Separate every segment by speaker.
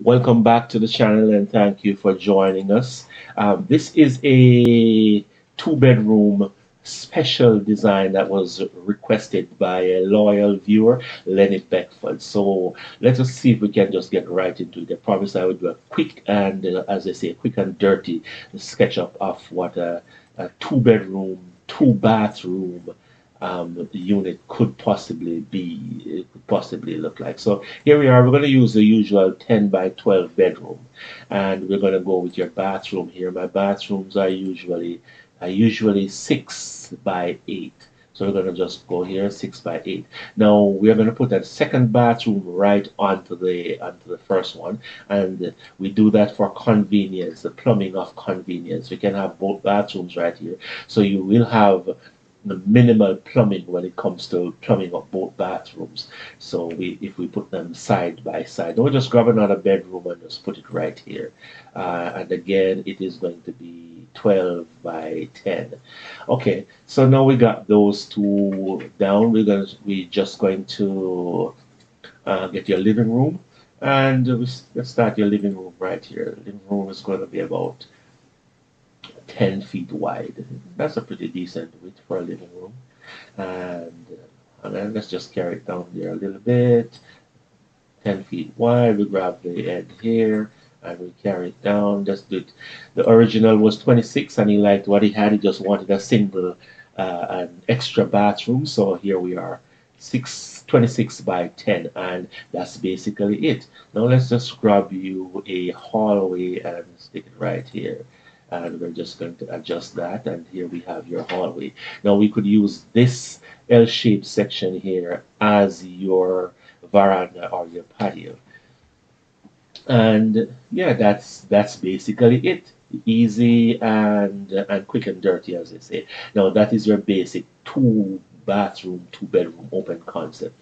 Speaker 1: Welcome back to the channel and thank you for joining us. Um, this is a two bedroom special design that was requested by a loyal viewer, Lenny Beckford. So let us see if we can just get right into it. I promise I will do a quick and, uh, as I say, quick and dirty sketch up of what a, a two bedroom, um, unit could possibly be, it could possibly look like. So here we are, we're going to use the usual 10 by 12 bedroom and we're going to go with your bathroom here. My bathrooms are usually, are usually 6 by 8. So we're going to just go here, six by eight. Now we're going to put that second bathroom right onto the onto the first one, and we do that for convenience, the plumbing of convenience. We can have both bathrooms right here, so you will have the minimal plumbing when it comes to plumbing of both bathrooms. So we, if we put them side by side, don't just grab another bedroom and just put it right here. Uh, and again, it is going to be 12 by 10. Okay, so now we got those two down. We're gonna we're just going to uh, get your living room, and let's start your living room right here. Living room is going to be about 10 feet wide. That's a pretty decent width for a living room. And, uh, and then let's just carry it down there a little bit. 10 feet wide. We grab the end here and we carry it down. Just do it. The original was 26 and he liked what he had. He just wanted a single, uh, an extra bathroom. So here we are. 6 26 by 10 and that's basically it now let's just grab you a hallway and stick it right here and we're just going to adjust that and here we have your hallway. Now we could use this L-shaped section here as your veranda or your patio. And yeah that's that's basically it. Easy and and quick and dirty as they say. Now that is your basic two bathroom two bedroom open concept.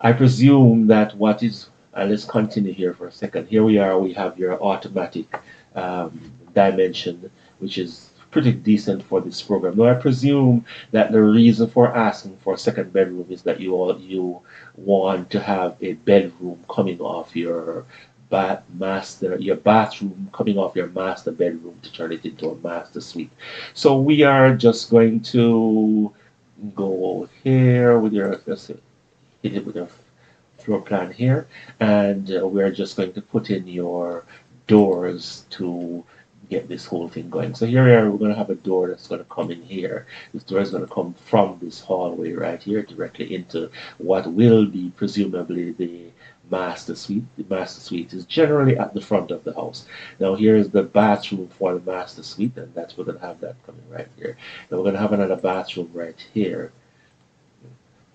Speaker 1: I presume that what is uh, let's continue here for a second. Here we are we have your automatic um, dimension, which is pretty decent for this program. Now I presume that the reason for asking for a second bedroom is that you all you want to have a bedroom coming off your bath master your bathroom coming off your master bedroom to turn it into a master suite. So we are just going to go here with your let's hit it with your floor plan here and uh, we're just going to put in your doors to get this whole thing going. So here we are, we're going to have a door that's going to come in here. This door is going to come from this hallway right here directly into what will be presumably the master suite. The master suite is generally at the front of the house. Now here is the bathroom for the master suite and that's we're going to have that coming right here. Now we're going to have another bathroom right here.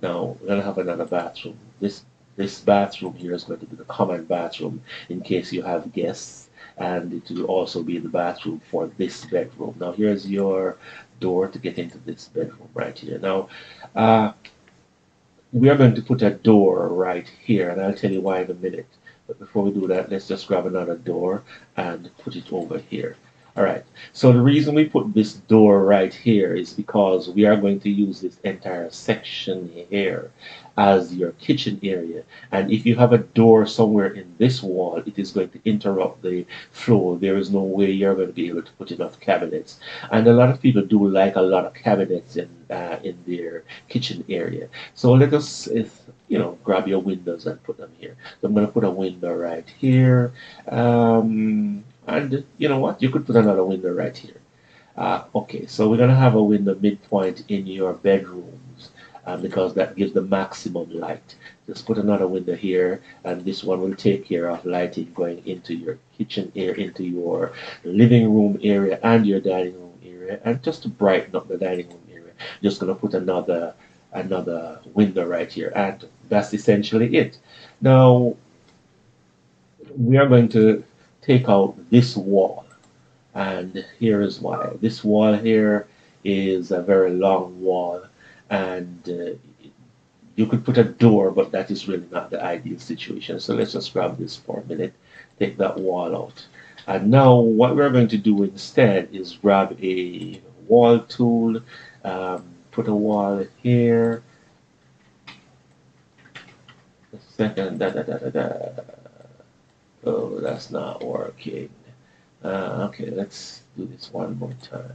Speaker 1: Now we're going to have another bathroom. This this bathroom here is going to be the common bathroom in case you have guests and it will also be the bathroom for this bedroom. Now here's your door to get into this bedroom right here. Now uh, we are going to put a door right here and I'll tell you why in a minute. But before we do that, let's just grab another door and put it over here. All right, so the reason we put this door right here is because we are going to use this entire section here as your kitchen area. And if you have a door somewhere in this wall, it is going to interrupt the flow. There is no way you're going to be able to put enough cabinets. And a lot of people do like a lot of cabinets in, uh, in their kitchen area. So let us, if, you know, grab your windows and put them here. So I'm going to put a window right here. Um, and you know what? You could put another window right here. Uh, okay, so we're going to have a window midpoint in your bedrooms uh, because that gives the maximum light. Just put another window here and this one will take care of lighting going into your kitchen area, into your living room area and your dining room area. And just to brighten up the dining room area, just going to put another another window right here and that's essentially it. Now we are going to take out this wall. And here is why. This wall here is a very long wall and uh, you could put a door, but that is really not the ideal situation. So let's just grab this for a minute, take that wall out. And now what we're going to do instead is grab a wall tool, um, put a wall here, second, da da da da da. That's not working. Uh, okay, let's do this one more time.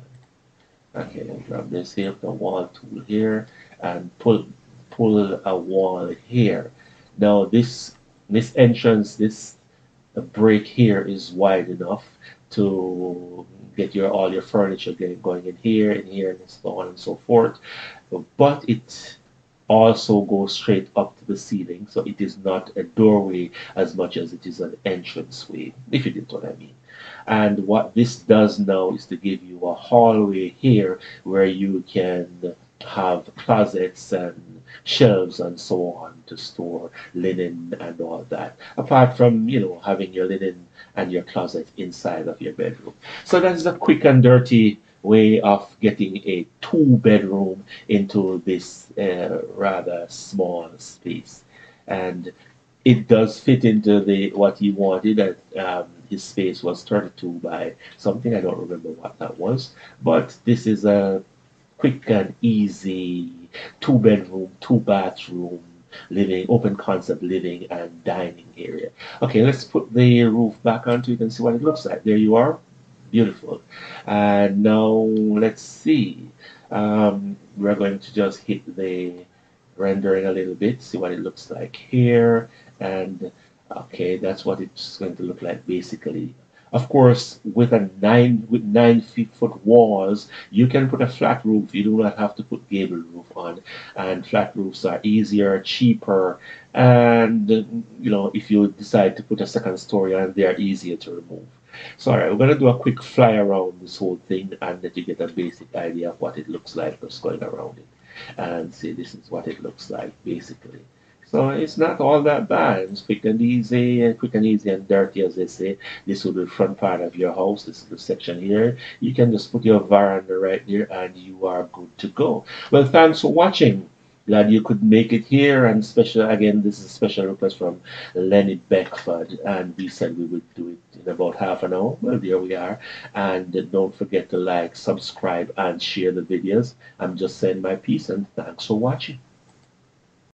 Speaker 1: Okay, grab this here, the wall tool here, and pull pull a wall here. Now this this entrance, this break here is wide enough to get your all your furniture getting going in here and here and so on and so forth. But it also goes straight up to the ceiling, so it is not a doorway as much as it is an entranceway, if you get what I mean. And what this does now is to give you a hallway here where you can have closets and shelves and so on to store linen and all that. Apart from, you know, having your linen and your closet inside of your bedroom. So that's a quick and dirty way of getting a two bedroom into this uh, rather small space. And it does fit into the what he wanted. Um, his space was 32 by something. I don't remember what that was. But this is a quick and easy two bedroom, two bathroom living, open concept living and dining area. Okay, let's put the roof back onto it and see what it looks like. There you are. Beautiful. And now let's see. Um, we're going to just hit the rendering a little bit, see what it looks like here. And okay, that's what it's going to look like basically of course, with a nine with nine feet foot walls, you can put a flat roof. You do not have to put gable roof on, and flat roofs are easier, cheaper, and you know if you decide to put a second story on, they are easier to remove. So, alright, we're gonna do a quick fly around this whole thing, and let you get a basic idea of what it looks like just going around it, and see this is what it looks like basically. So it's not all that bad. It's quick and easy, and quick and easy and dirty, as they say. This will be the front part of your house. This is the section here. You can just put your veranda right there, and you are good to go. Well, thanks for watching. Glad you could make it here, and special again. This is a special request from Lenny Beckford, and we said we would do it in about half an hour. Well, there we are. And don't forget to like, subscribe, and share the videos. I'm just saying my piece, and thanks for watching.